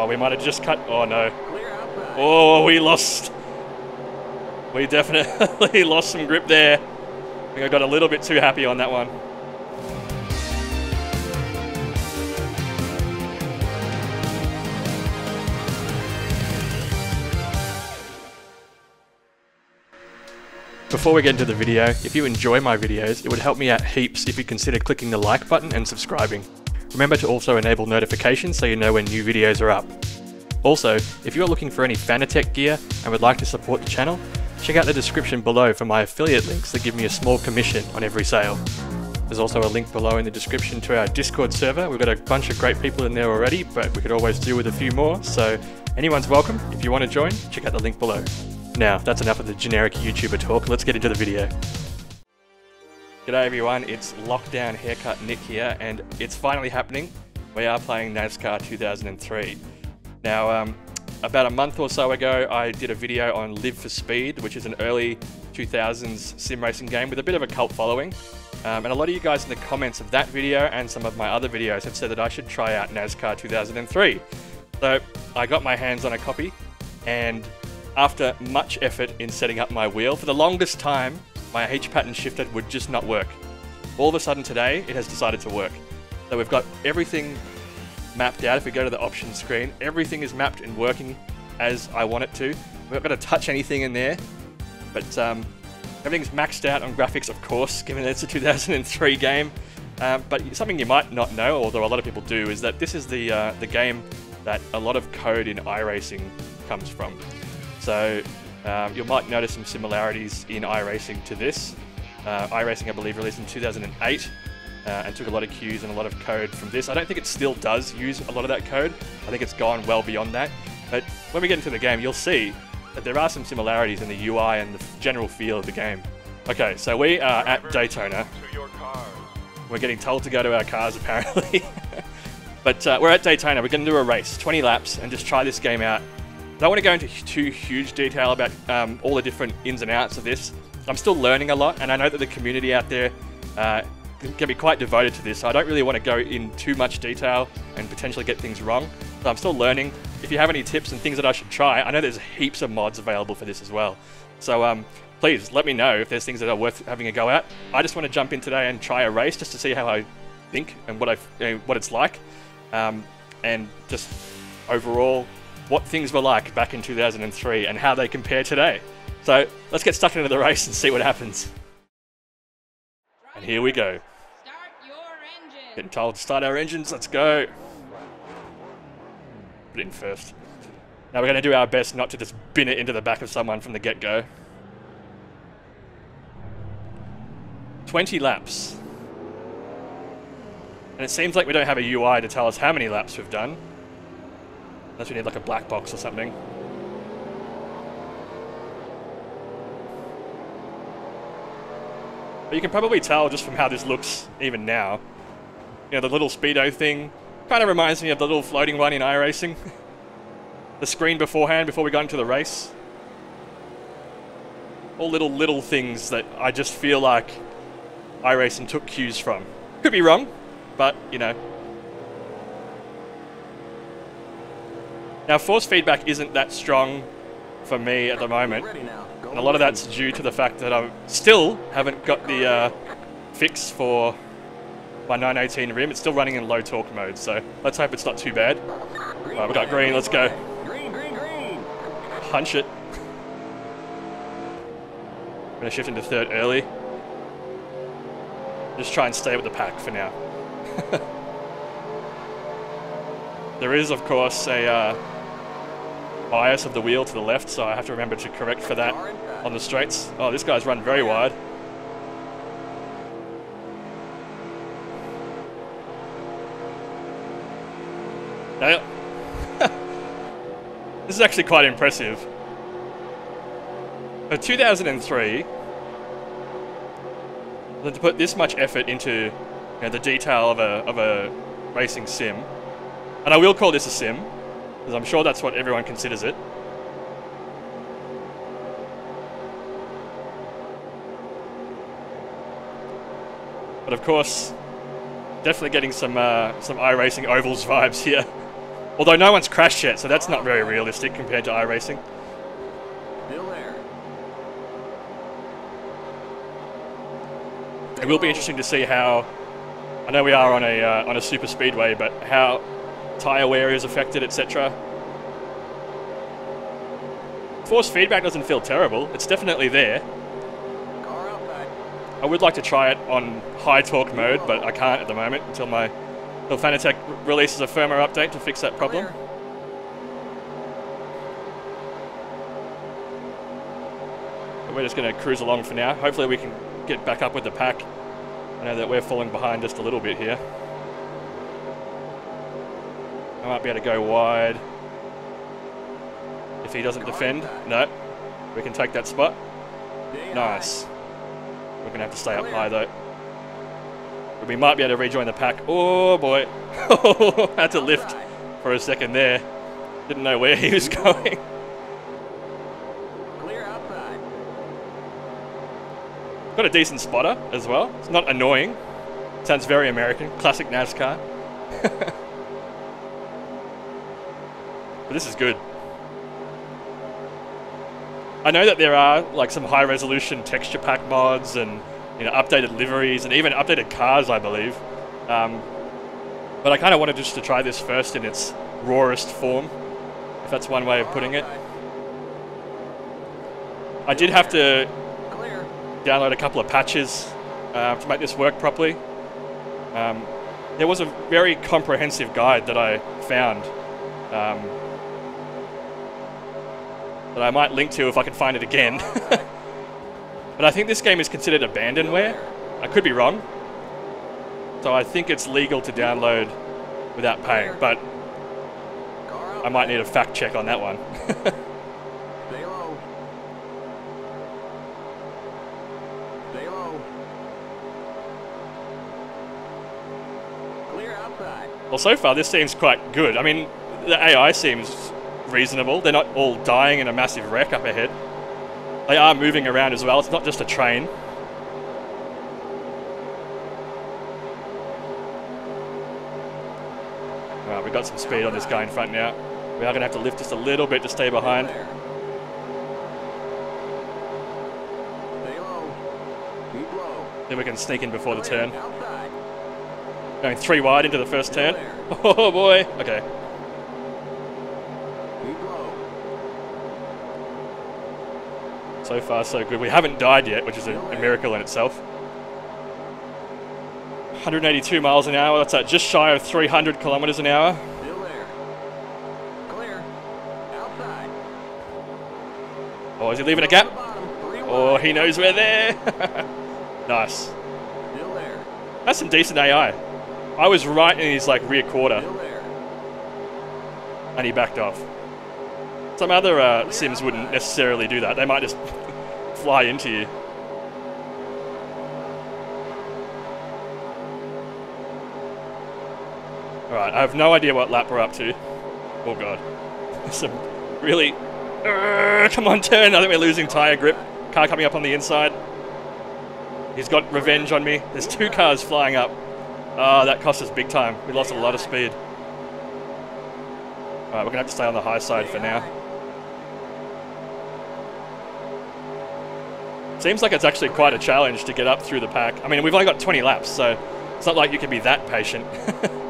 Oh, we might have just cut. Oh, no. Oh, we lost. We definitely lost some grip there. I think I got a little bit too happy on that one. Before we get into the video, if you enjoy my videos, it would help me out heaps if you consider clicking the like button and subscribing. Remember to also enable notifications so you know when new videos are up. Also, if you're looking for any Fanatec gear and would like to support the channel, check out the description below for my affiliate links that give me a small commission on every sale. There's also a link below in the description to our Discord server. We've got a bunch of great people in there already, but we could always do with a few more, so anyone's welcome. If you want to join, check out the link below. Now, that's enough of the generic YouTuber talk, let's get into the video. G'day everyone, it's Lockdown Haircut Nick here, and it's finally happening. We are playing NASCAR 2003. Now, um, about a month or so ago, I did a video on Live for Speed, which is an early 2000s sim racing game with a bit of a cult following. Um, and a lot of you guys in the comments of that video and some of my other videos have said that I should try out NASCAR 2003. So I got my hands on a copy, and after much effort in setting up my wheel, for the longest time, my H pattern shifter would just not work. All of a sudden today, it has decided to work. So we've got everything mapped out. If we go to the options screen, everything is mapped and working as I want it to. We're not going to touch anything in there, but um, everything's maxed out on graphics, of course, given it's a 2003 game. Um, but something you might not know, although a lot of people do, is that this is the uh, the game that a lot of code in iRacing comes from. So um, you might notice some similarities in iRacing to this. Uh, iRacing, I believe, released in 2008 uh, and took a lot of cues and a lot of code from this. I don't think it still does use a lot of that code. I think it's gone well beyond that. But when we get into the game, you'll see that there are some similarities in the UI and the general feel of the game. Okay, so we are at Daytona. We're getting told to go to our cars, apparently. but uh, we're at Daytona. We're going to do a race, 20 laps, and just try this game out don't want to go into too huge detail about um, all the different ins and outs of this. I'm still learning a lot, and I know that the community out there uh, can be quite devoted to this, so I don't really want to go in too much detail and potentially get things wrong. I'm still learning. If you have any tips and things that I should try, I know there's heaps of mods available for this as well. So um, please let me know if there's things that are worth having a go at. I just want to jump in today and try a race just to see how I think and what I know, what it's like, um, and just overall what things were like back in 2003 and how they compare today. So let's get stuck into the race and see what happens. And here we go. Getting told to start our engines, let's go. Put it in first. Now we're going to do our best not to just bin it into the back of someone from the get-go. 20 laps. And it seems like we don't have a UI to tell us how many laps we've done. Unless we need like a black box or something. But you can probably tell just from how this looks even now. You know, the little speedo thing kind of reminds me of the little floating one in iRacing. the screen beforehand, before we got into the race. All little, little things that I just feel like iRacing took cues from. Could be wrong, but, you know, Now, force feedback isn't that strong for me at the moment. And a lot of that's due to the fact that I still haven't got the uh, fix for my 918 rim. It's still running in low torque mode, so let's hope it's not too bad. Alright, we've got green, let's go. Green, green, green. Punch it. I'm going to shift into third early. Just try and stay with the pack for now. there is, of course, a uh, bias of the wheel to the left, so I have to remember to correct for that on the straights. Oh, this guy's run very wide. This is actually quite impressive. For 2003, to put this much effort into you know, the detail of a, of a racing sim, and I will call this a sim, because I'm sure that's what everyone considers it. But of course, definitely getting some uh, some iRacing ovals vibes here. Although no one's crashed yet, so that's not very realistic compared to iRacing. It will be interesting to see how. I know we are on a uh, on a super speedway, but how tire wear is affected, etc. Force feedback doesn't feel terrible. It's definitely there. I would like to try it on high torque mode, but I can't at the moment until my until Fanatec releases a firmware update to fix that problem. But we're just going to cruise along for now. Hopefully we can get back up with the pack. I know that we're falling behind just a little bit here. I might be able to go wide. If he doesn't defend, no. We can take that spot. Nice. We're going to have to stay up high though. But we might be able to rejoin the pack. Oh boy. Had to lift for a second there. Didn't know where he was going. Clear outside. Uh, Got a decent spotter as well. It's not annoying. Sounds very American. Classic NASCAR. but this is good. I know that there are like some high resolution texture pack mods and you know updated liveries and even updated cars, I believe. Um, but I kind of wanted just to try this first in its rawest form, if that's one way of putting it. I did have to download a couple of patches uh, to make this work properly. Um, there was a very comprehensive guide that I found um, that I might link to if I can find it again. but I think this game is considered abandonware. I could be wrong. So I think it's legal to download without paying, but I might need a fact check on that one. Stay low. Stay low. Clear outside. Well, so far this seems quite good. I mean, the AI seems reasonable. They're not all dying in a massive wreck up ahead. They are moving around as well. It's not just a train. Alright, we've got some speed on this guy in front now. We are going to have to lift just a little bit to stay behind. Then we can sneak in before the turn. Going three wide into the first turn. Oh boy. Okay. Keep low. So far, so good. We haven't died yet, which is a, a miracle in itself. 182 miles an hour. That's at just shy of 300 kilometers an hour. Still there. Clear. Outside. Oh, is he leaving a gap? Oh, he knows we're there. nice. That's some decent AI. I was right in his like rear quarter, and he backed off. Some other uh, Sims wouldn't necessarily do that. They might just fly into you. Alright, I have no idea what lap we're up to. Oh god. Some really... Urgh, come on, turn! I think we're losing tyre grip. Car coming up on the inside. He's got revenge on me. There's two cars flying up. Ah, that cost us big time. We lost a lot of speed. Alright, we're gonna have to stay on the high side for now. Seems like it's actually quite a challenge to get up through the pack. I mean, we've only got 20 laps, so it's not like you can be that patient.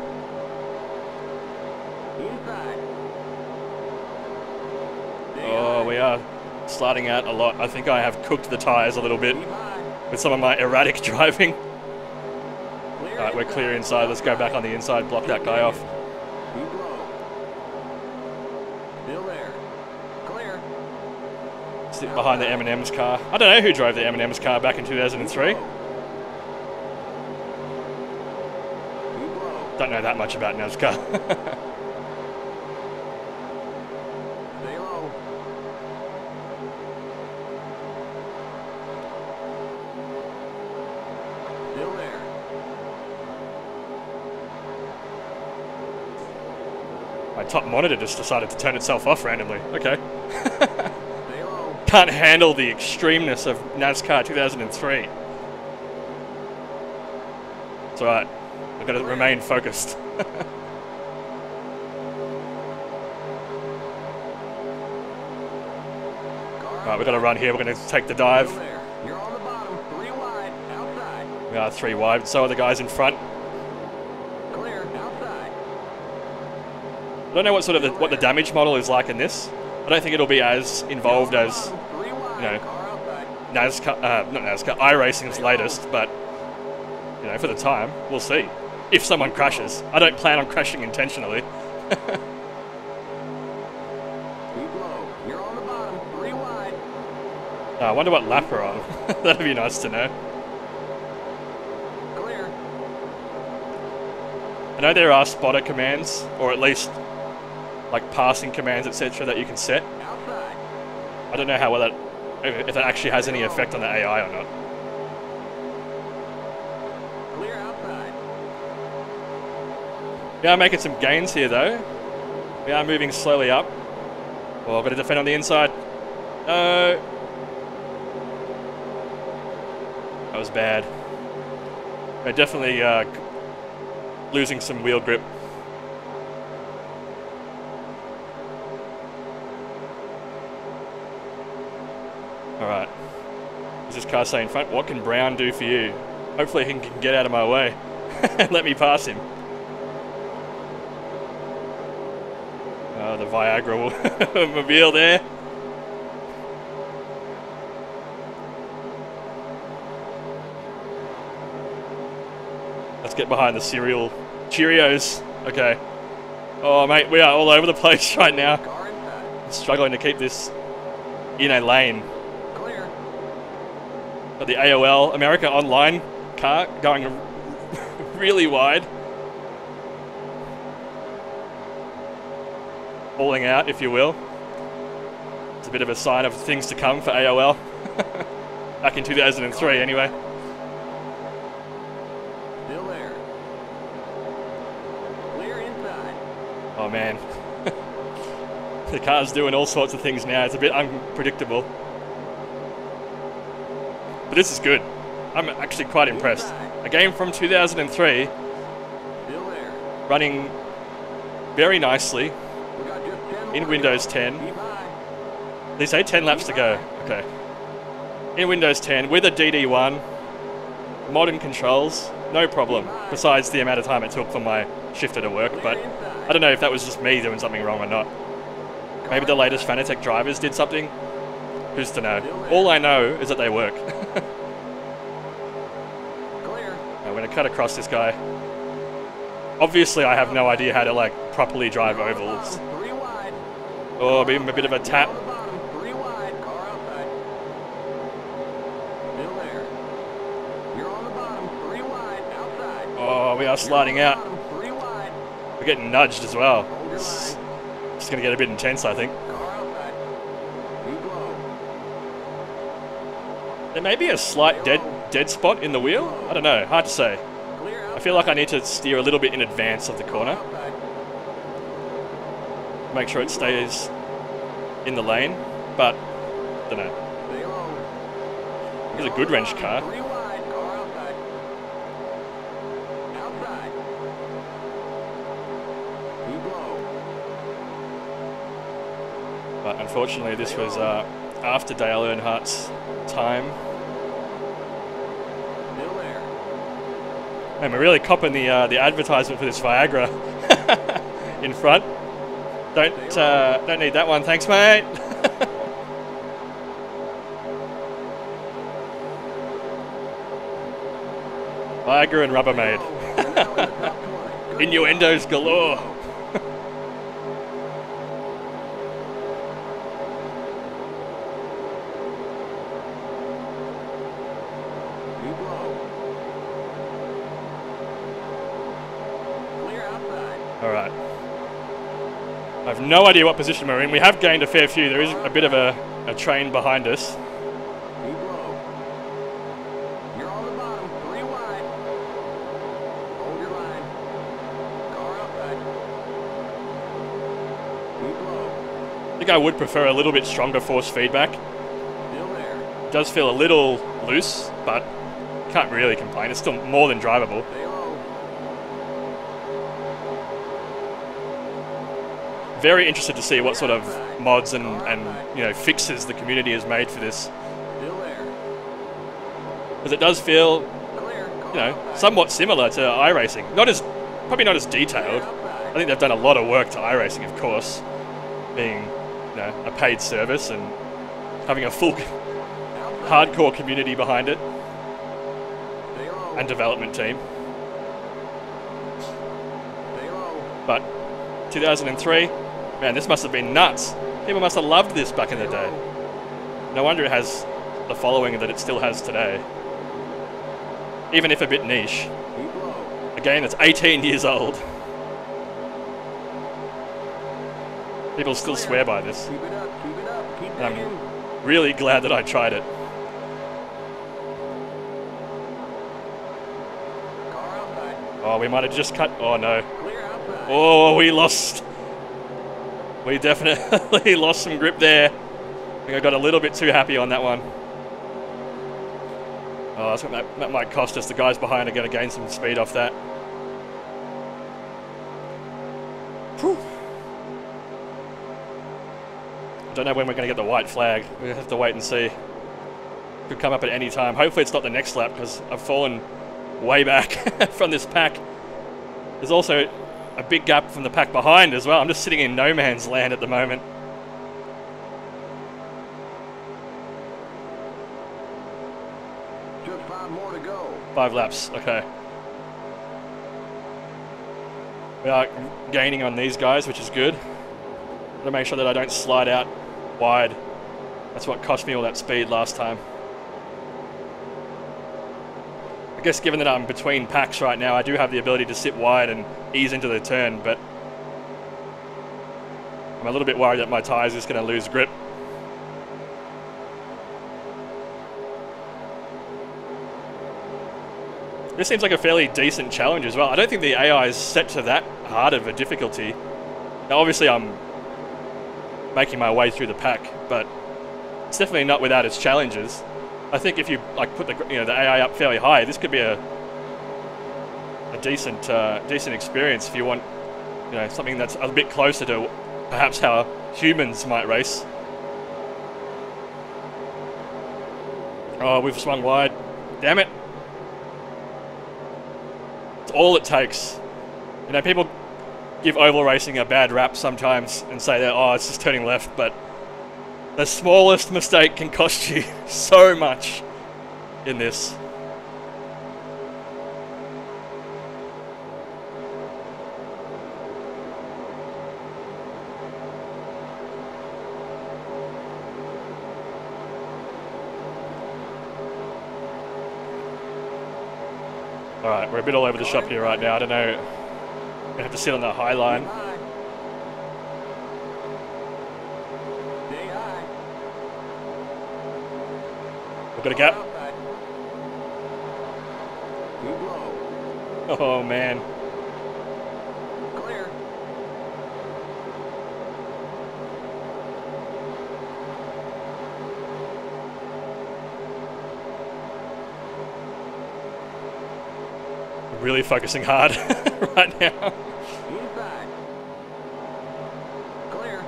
Oh, we are sliding out a lot. I think I have cooked the tyres a little bit with some of my erratic driving. Clear Alright, we're clear inside. Let's go back on the inside, block that guy off. Behind the M&M's car. I don't know who drove the M&M's car back in 2003. Don't know that much about NASCAR. My top monitor just decided to turn itself off randomly. Okay. can't handle the extremeness of NASCAR 2003. It's alright. I've got to remain focused. alright, we've got to run here. We're going to take the dive. We are three wide. So are the guys in front. I don't know what sort of the, what the damage model is like in this. I don't think it'll be as involved as you know. NASCAR, uh, not NASCAR, iRacing's latest, but you know, for the time, we'll see. If someone crashes, I don't plan on crashing intentionally. Keep low. You're on the bottom. Uh, I wonder what lap we're on. That'd be nice to know. Clear. I know there are spotter commands, or at least like passing commands, etc., that you can set. I don't know how well that, if that actually has any effect on the AI or not. We are making some gains here though. We are moving slowly up. Well, I've got to defend on the inside. No. That was bad. We're definitely uh, losing some wheel grip. Car stay in front? What can Brown do for you? Hopefully he can get out of my way and let me pass him. Oh, the Viagra mobile there. Let's get behind the cereal. Cheerios. Okay. Oh, mate, we are all over the place right now. I'm struggling to keep this in a lane. Got the AOL America Online car going really wide. Falling out, if you will. It's a bit of a sign of things to come for AOL. Back in 2003, anyway. Still there. Clear inside. Oh man. the car's doing all sorts of things now. It's a bit unpredictable. This is good. I'm actually quite impressed. A game from 2003 running very nicely We got just 10 in Windows 10. Keep high. They say 10 laps to go. Okay. In Windows 10 with a DD1, modern controls, no problem. Besides the amount of time it took for my shifter to work, but I don't know if that was just me doing something wrong or not. Maybe the latest Fanatec drivers did something. Who's to know? All I know is that they work. Clear. I'm gonna cut across this guy. Obviously, I have no idea how to like properly drive ovals. Three. Oh, being a bit of a tap. On the bottom. Three wide. Car outside. Still there. You're on the bottom. Three wide. Outside. Oh, we are sliding out. Bottom, Three wide. We're getting nudged as well. It's, it's gonna get a bit intense, I think. There may be a slight dead dead spot in the wheel. I don't know. Hard to say. I feel like I need to steer a little bit in advance of the corner. Make sure it stays in the lane. But don't know. It's a Goodwrench car. But unfortunately, this was uh, after Dale Earnhardt's time. Still there. And we're really copping the uh, the advertisement for this Viagra in front. Don't uh, don't need that one, thanks, mate. Viagra and Rubbermaid. Innuendos galore. All right. I have no idea what position we're in. We have gained a fair few. There is a bit of a, a train behind us. Keep low. You're on the bottom. Three wide. Hold your line. Car outside. Keep low. I think I would prefer a little bit stronger force feedback. Still there. It does feel a little loose, but can't really complain. It's still more than drivable. Very interested to see what sort of mods and, and you know fixes the community has made for this, because it does feel you know somewhat similar to iRacing. Not as probably not as detailed. I think they've done a lot of work to iRacing, of course, being you know a paid service and having a full hardcore community behind it and development team. But 2003, man, this must have been nuts. People must have loved this back in the day. No wonder it has the following that it still has today. Even if a bit niche. Keep low. A game that's 18 years old. People still swear by this. Um, digging. Really glad that I tried it. Oh, we might have just cut. Oh no. Oh, we lost. We definitely lost some grip there. I think I got a little bit too happy on that one. Oh, that's what that, that might cost us. The guys behind are going to gain some speed off that. Whew. Don't know when we're going to get the white flag. We have to wait and see. Could come up at any time. Hopefully, it's not the next lap because I've fallen way back from this pack. There's also a big gap from the pack behind as well. I'm just sitting in no man's land at the moment. Just five more to go. Five laps, okay. We are gaining on these guys, which is good. Gotta make sure that I don't slide out wide. That's what cost me all that speed last time. I guess given that I'm between packs right now, I do have the ability to sit wide and ease into the turn, but I'm a little bit worried that my tyres just going to lose grip. This seems like a fairly decent challenge as well. I don't think the AI is set to that hard of a difficulty. Now, obviously, I'm making my way through the pack, but it's definitely not without its challenges. I think if you like put the you know the AI up fairly high, this could be a a decent uh, decent experience if you want you know something that's a bit closer to perhaps how humans might race. Oh, we've swung wide. Damn it. It's all it takes. You know, people give oval racing a bad rap sometimes and say that, oh, it's just turning left, but the smallest mistake can cost you so much in this. Alright, we're a bit all over the shop here right now. I don't know. We have to sit on the high line. A gap. Oh man. Clear. Really focusing hard right now. Inside. Clear.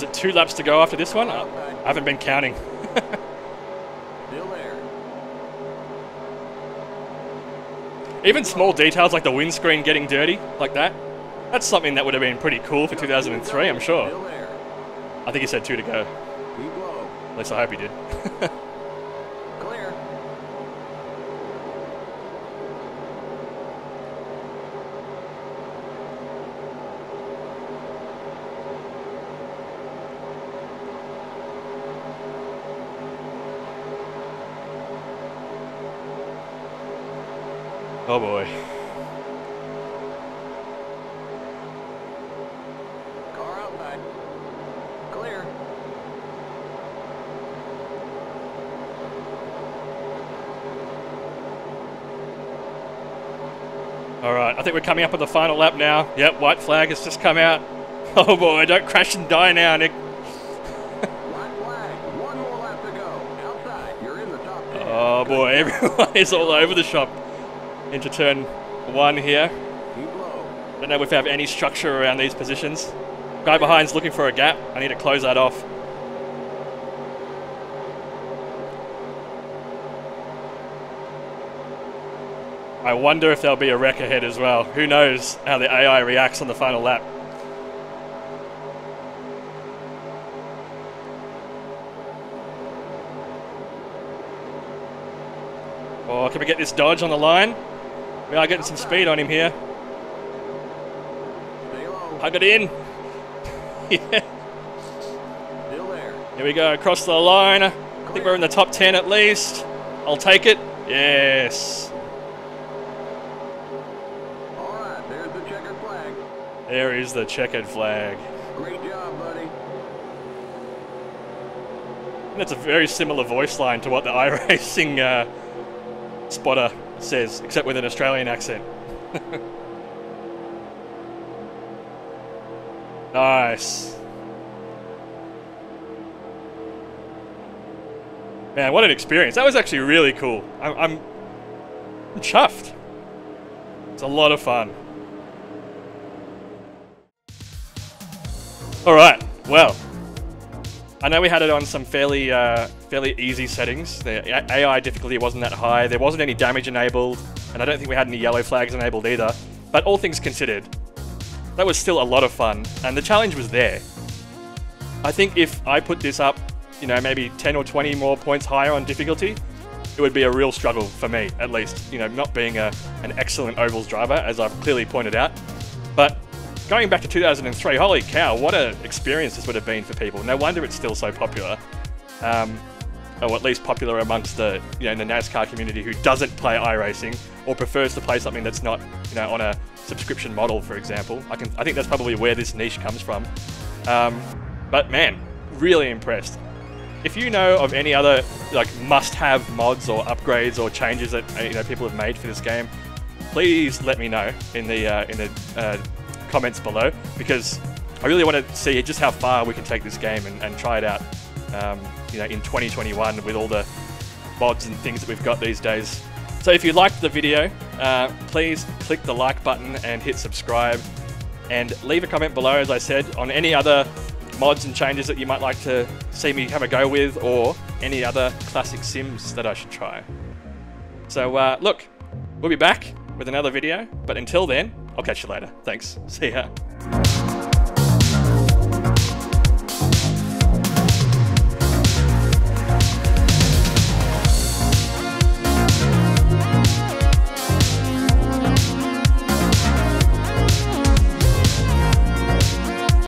Is it two laps to go after this one? I I haven't been counting. Even small details like the windscreen getting dirty, like that, that's something that would have been pretty cool for 2003, I'm sure. I think he said two to go. At least I hope he did. oh boy. Car outside. Clear. Alright, I think we're coming up on the final lap now. Yep, white flag has just come out. Oh boy, don't crash and die now, Nick. Black flag. One more lap to go. Outside. You're in the top ten. Oh boy, everyone is all over the shop into turn one here. Don't know if we have any structure around these positions. Guy behind's looking for a gap. I need to close that off. I wonder if there'll be a wreck ahead as well. Who knows how the AI reacts on the final lap. Oh, can we get this dodge on the line? We are getting some speed on him here. Hug it in. yeah. Here we go, across the line. I think we're in the top 10 at least. I'll take it. Yes. There's the checkered flag. There is the checkered flag. Great job, buddy. And that's a very similar voice line to what the iRacing uh, spotter says, except with an Australian accent. nice. Man, what an experience. That was actually really cool. I'm, I'm, I'm chuffed. It's a lot of fun. Alright, well, I know we had it on some fairly uh, fairly easy settings. The AI difficulty wasn't that high. There wasn't any damage enabled, and I don't think we had any yellow flags enabled either. But all things considered, that was still a lot of fun, and the challenge was there. I think if I put this up, you know, maybe 10 or 20 more points higher on difficulty, it would be a real struggle for me, at least. You know, not being a, an excellent ovals driver, as I've clearly pointed out. But going back to 2003, holy cow, what an experience this would have been for people. No wonder it's still so popular. Um, or at least popular amongst the you know the NASCAR community who doesn't play iRacing or prefers to play something that's not you know on a subscription model, for example. I can I think that's probably where this niche comes from. Um, but man, really impressed. If you know of any other like must-have mods or upgrades or changes that you know people have made for this game, please let me know in the uh, in the uh, comments below because I really want to see just how far we can take this game and, and try it out. Um, you know, in 2021 with all the mods and things that we've got these days. So if you liked the video, uh, please click the like button and hit subscribe, and leave a comment below, as I said, on any other mods and changes that you might like to see me have a go with, or any other classic sims that I should try. So uh, look, we'll be back with another video, but until then, I'll catch you later. Thanks. See ya.